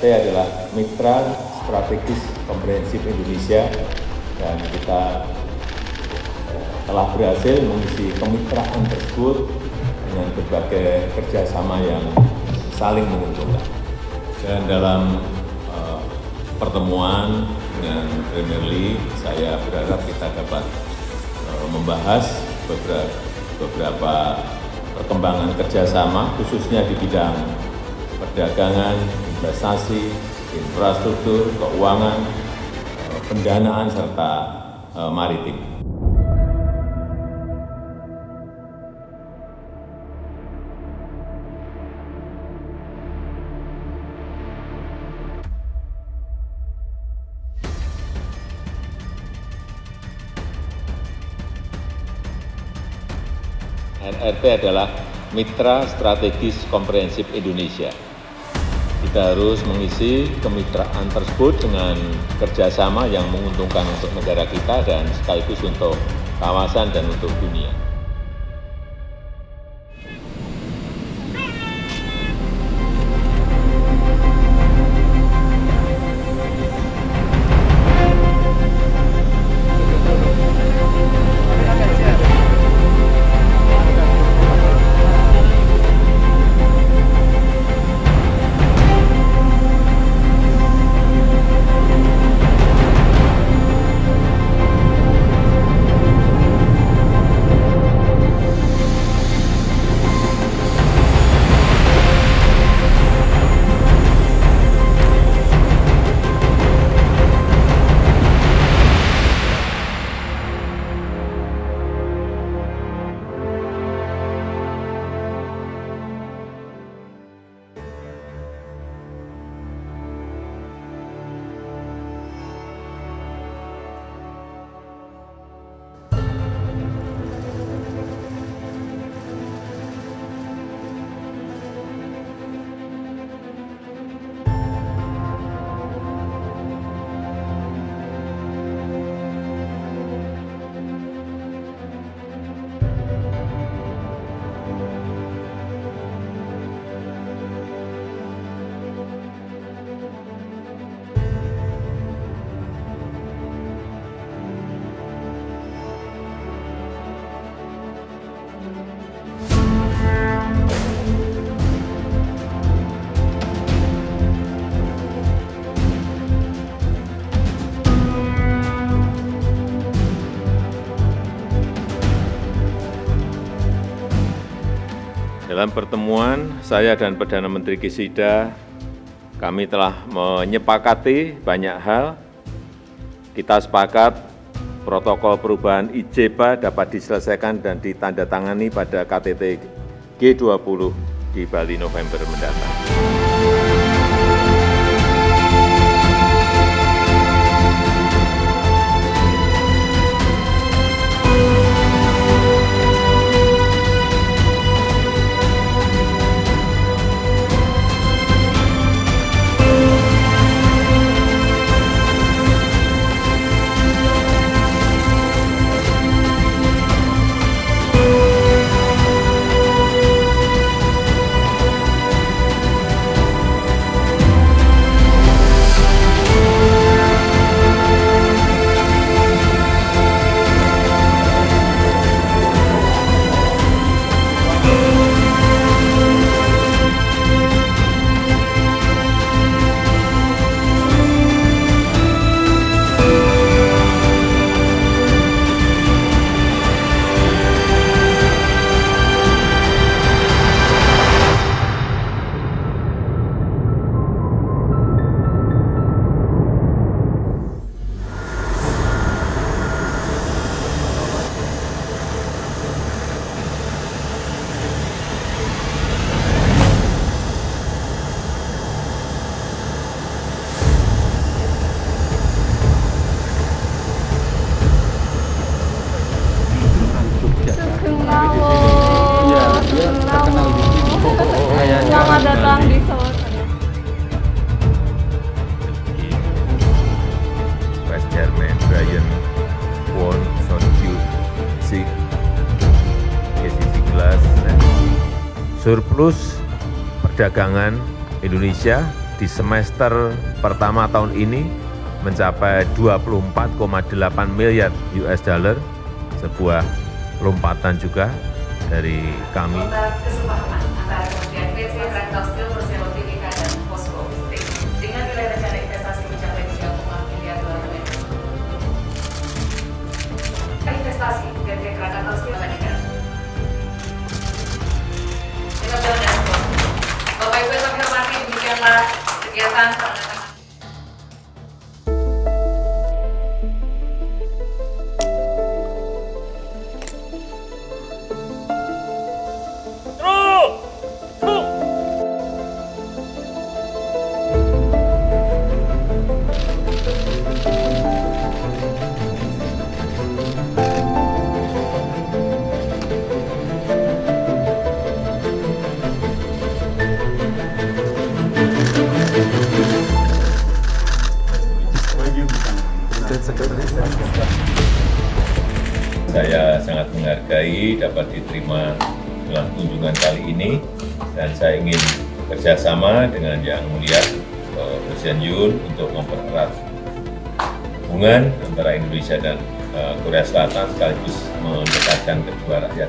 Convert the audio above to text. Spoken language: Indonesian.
rrt adalah mitra strategis komprehensif indonesia dan kita telah berhasil mengisi kemitraan tersebut dengan berbagai kerjasama yang saling menguntungkan. Dan dalam uh, pertemuan dengan Premier League, saya berharap kita dapat uh, membahas beberapa, beberapa perkembangan kerjasama, khususnya di bidang perdagangan, investasi, infrastruktur, keuangan, uh, pendanaan, serta uh, maritim. rrt adalah mitra strategis komprehensif indonesia kita harus mengisi kemitraan tersebut dengan kerjasama yang menguntungkan untuk negara kita dan sekaligus untuk kawasan dan untuk dunia. Dalam pertemuan saya dan Perdana Menteri Kisida, kami telah menyepakati banyak hal. Kita sepakat protokol perubahan IJPA dapat diselesaikan dan ditandatangani pada KTT G20 di Bali November mendatang. Selamat datang di Seoul. West Chairman Brian, Won, Son Kyu, Si, KCC Glass, surplus perdagangan Indonesia di semester pertama tahun ini mencapai 24,8 miliar US dollar, sebuah lompatan juga dari kami. industrial sangat menghargai dapat diterima dalam kunjungan kali ini. Dan saya ingin kerjasama dengan Yang Mulia eh, Presiden Yoon untuk mempererat hubungan antara Indonesia dan eh, Korea Selatan sekaligus mendekatkan kedua rakyat